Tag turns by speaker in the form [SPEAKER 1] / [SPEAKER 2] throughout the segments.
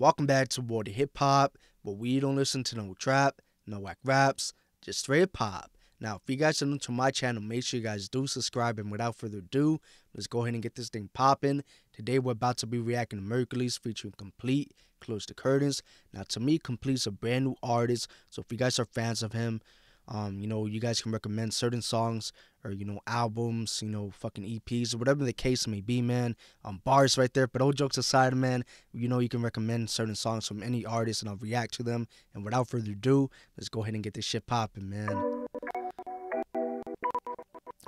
[SPEAKER 1] Welcome back to All Day Hip Hop, where we don't listen to no trap, no whack raps, just straight hip hop. Now, if you guys are new to my channel, make sure you guys do subscribe. And without further ado, let's go ahead and get this thing popping. Today, we're about to be reacting to Merkules featuring Complete, Close the Curtains. Now, to me, Complete's a brand new artist. So if you guys are fans of him, um, you know, you guys can recommend certain songs or, you know, albums, you know, fucking EPs or whatever the case may be, man. Um, bars right there. But all jokes aside, man, you know, you can recommend certain songs from any artist and I'll react to them. And without further ado, let's go ahead and get this shit popping, man.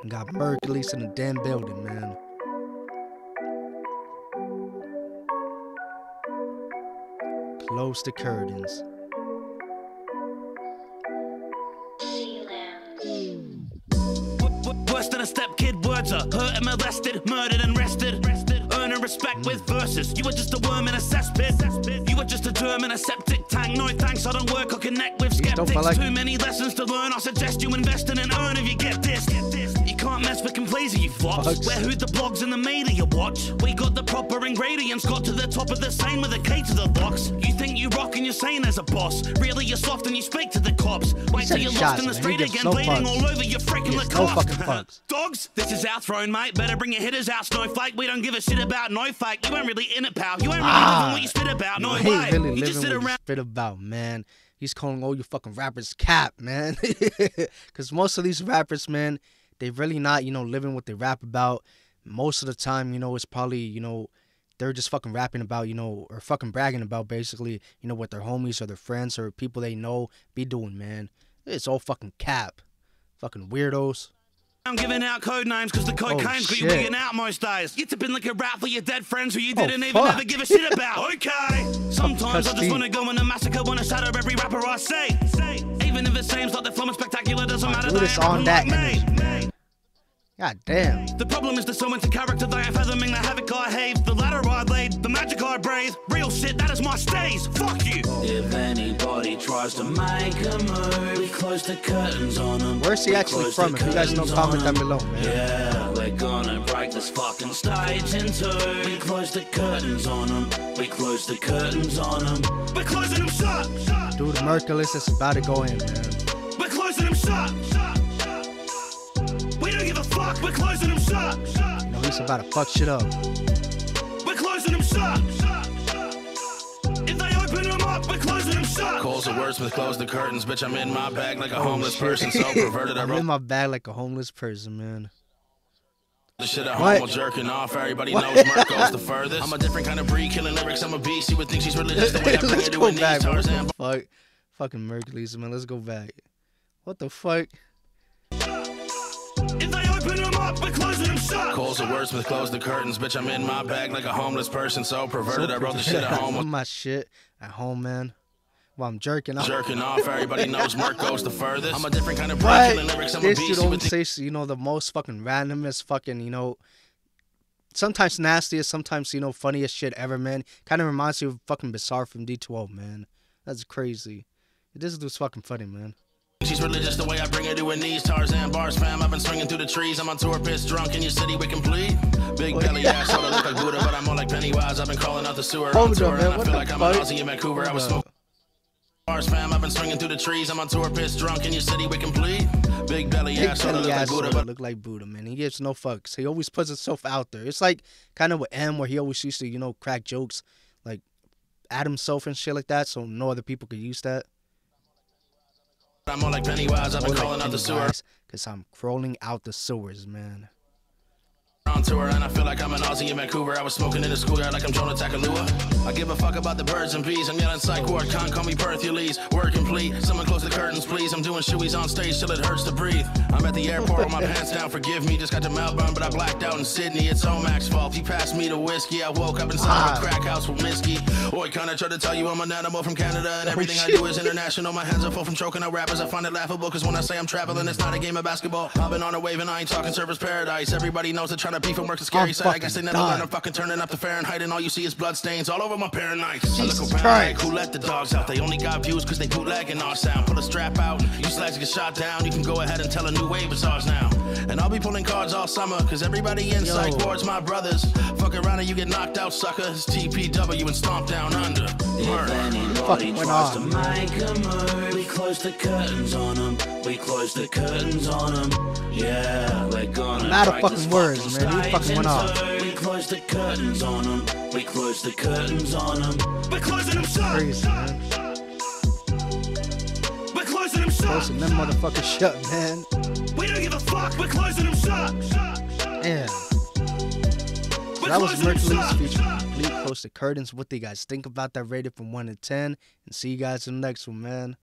[SPEAKER 1] Got Merkules in the damn building, man. Close the curtains.
[SPEAKER 2] Hurt and molested, murdered and rested. Earning respect with verses. You were just a worm in a cesspit. You were just a germ in a septic tank. No thanks, I don't work or connect with skeptics. Too many lessons to learn. I suggest you invest in and earn if you get this. You can't mess with complaisant, you flops. Where who the blogs and the media you watch? We got the proper ingredients, got to the top of the same with a K to the box. You think you and you're saying as a boss. Really, you're soft and you speak to the cops. Wait till you're lost in the
[SPEAKER 1] man.
[SPEAKER 2] Street again,
[SPEAKER 1] no
[SPEAKER 2] bleeding all over your freaking
[SPEAKER 1] He gives no fucking fucks.
[SPEAKER 2] Dogs, this is our throne, mate. Better bring your hitters out, snowflake. We don't give a shit about no fake. You ain't really in it, pal. You ain't really
[SPEAKER 1] Ah.
[SPEAKER 2] living what you spit about. No
[SPEAKER 1] You
[SPEAKER 2] way.
[SPEAKER 1] really
[SPEAKER 2] you just sit around.
[SPEAKER 1] spit about, man. He's calling all you fucking rappers cap, man. Because most of these rappers, man, they really not, you know, living what they rap about. Most of the time, you know, it's probably, you know, they're just fucking rapping about, you know, or fucking bragging about basically, you know, what their homies or their friends or people they know be doing, man. It's all fucking cap. Fucking weirdos.
[SPEAKER 2] I'm giving out code names because the oh, cocaine's got you
[SPEAKER 1] Oh,
[SPEAKER 2] wigging out most days. You tipping like a rap for your dead friends who you
[SPEAKER 1] Oh,
[SPEAKER 2] didn't even ever give a shit about. Okay. Sometimes I just wanna go in a massacre, wanna shatter every rapper I see. Even if it seems like the is spectacular, doesn't matter.
[SPEAKER 1] do this on that
[SPEAKER 2] like.
[SPEAKER 1] God damn.
[SPEAKER 2] The problem is there's so much character they ain't fathoming the havoc I have. The magic I breathe. Real shit, that is my stays. Fuck you. If anybody tries to make a move, we close the curtains on them.
[SPEAKER 1] Where's he actually from? If you guys know, comment down below, man.
[SPEAKER 2] Yeah, we're gonna break this fucking stage in two. We close the curtains on them. We close the curtains on them. We're closing them shut. shut.
[SPEAKER 1] Dude, Merkules is about to go in, man.
[SPEAKER 2] We're closing them shut. shut. We don't give a fuck. We're closing them shut. shut.
[SPEAKER 1] You know, he's about to fuck shit up.
[SPEAKER 2] We're closing them shut.
[SPEAKER 3] Calls the wordsmith, close the curtains. Bitch, I'm in my bag like a
[SPEAKER 1] Oh,
[SPEAKER 3] homeless
[SPEAKER 1] shit.
[SPEAKER 3] person. So perverted, I
[SPEAKER 1] I'm in my bag like a homeless person, man.
[SPEAKER 3] the shit at
[SPEAKER 1] What?
[SPEAKER 3] home while jerking off. Everybody
[SPEAKER 1] What?
[SPEAKER 3] knows Merc goes the furthest. I'm a different kind of breed, killing lyrics. I'm a beast. You would think she's religious the way I bring
[SPEAKER 1] Let's go back,
[SPEAKER 3] Tarzan,
[SPEAKER 1] fuck? Fucking Merkules, man. Let's go back. What the fuck?
[SPEAKER 2] If they open them up, we're them shut.
[SPEAKER 3] Calls the wordsmith, close the curtains. Bitch, I'm in my bag like a homeless person. So perverted, I wrote the shit at home
[SPEAKER 1] my shit at home, man. While I'm jerking off.
[SPEAKER 3] jerking off. Everybody knows Merc goes the furthest. I'm a different kind of breed,
[SPEAKER 1] What?
[SPEAKER 3] killing lyrics. I'm a
[SPEAKER 1] This
[SPEAKER 3] beast.
[SPEAKER 1] dude
[SPEAKER 3] You
[SPEAKER 1] always says, you know, the most fucking randomest fucking, you know, sometimes nastiest, sometimes, you know, funniest shit ever, man. Kind of reminds me of fucking Bizarre from D12, man. That's crazy. This dude's fucking funny, man.
[SPEAKER 3] She's religious the way I bring her to her knees. Tarzan bars, fam. I've been swinging through the trees. I'm on tour, pissed drunk in your city. We complete. Big oh, belly ass, all I look like Buddha, but I'm more like Pennywise. I've been calling out the sewer on
[SPEAKER 1] Hold
[SPEAKER 3] and
[SPEAKER 1] man.
[SPEAKER 3] I feel
[SPEAKER 1] the
[SPEAKER 3] like I'm? Aussie in Vancouver. I was smoking. Bars, fam. I've been swinging through the trees. I'm on tour, pissed drunk in your city. We complete. Big belly
[SPEAKER 1] Big
[SPEAKER 3] ass, all I look like Buddha, but
[SPEAKER 1] look like Buddha, man. He gives no fucks. He always puts himself out there. It's like kind of with M, where he always used to, you know, crack jokes, like at himself and shit like that, so no other people could use that.
[SPEAKER 3] I'm more like Pennywise. I've been calling out the sewer
[SPEAKER 1] because I'm crawling out the sewers, man.
[SPEAKER 3] On tour, and I feel like I'm an Aussie in Vancouver. I was smoking in the schoolyard like I'm Jonah Takalua. I give a fuck about the birds and bees. I'm yelling psych ward, can't call me Hercules. Word complete. Someone close the curtains, please. I'm doing shoeies on stage till it hurts to breathe. I'm at the airport with my pants down. Forgive me, just got to Melbourne, but I blacked out in Sydney. It's Omac's fault. He passed me the whiskey. I woke up inside of a ah. crack house with Miski. Oi, kinda try to tell you I'm an animal from Canada, and oh, everything I do is international. My hands are full from choking out rappers. I find it laughable, cause when I say I'm traveling, it's not a game of basketball. I've been on a wave and I ain't talking Surfers Paradise. Everybody knows that trying to beef and work the scary
[SPEAKER 1] I'm
[SPEAKER 3] side. I guess they never learn.
[SPEAKER 1] done.
[SPEAKER 3] I'm fucking turning up the Fahrenheit, and all you see is blood stains all over my paranoid.
[SPEAKER 1] Jesus
[SPEAKER 3] I look around,
[SPEAKER 1] Christ.
[SPEAKER 3] who let the dogs out? They only got views cause they bootlegging our sound. Pull a strap out, you slags get shot down. You can go ahead and tell a new wave is ours now. And I'll be pulling cards all summer, cause everybody in
[SPEAKER 1] Yo.
[SPEAKER 3] psych ward's my brothers. Fuck around and you get knocked out, suckers. TPW and stomp down under.
[SPEAKER 1] fucking went off.
[SPEAKER 2] We close the curtains on them. We close the curtains on them. Yeah, we're gonna.
[SPEAKER 1] Not a fucking words, man. He fucking went off.
[SPEAKER 2] We close the curtains on them. We close the curtains on them. We're closing them shut.
[SPEAKER 1] Crazy, man.
[SPEAKER 2] We're closing them shut.
[SPEAKER 1] Closing them motherfuckers shut, man.
[SPEAKER 2] We don't give a fuck. We're closing them shut.
[SPEAKER 1] Yeah.
[SPEAKER 2] We're
[SPEAKER 1] That was
[SPEAKER 2] Merkules
[SPEAKER 1] feature. Close the curtains. What do you guys think about that rated from one to ten? And see you guys in the next one, man.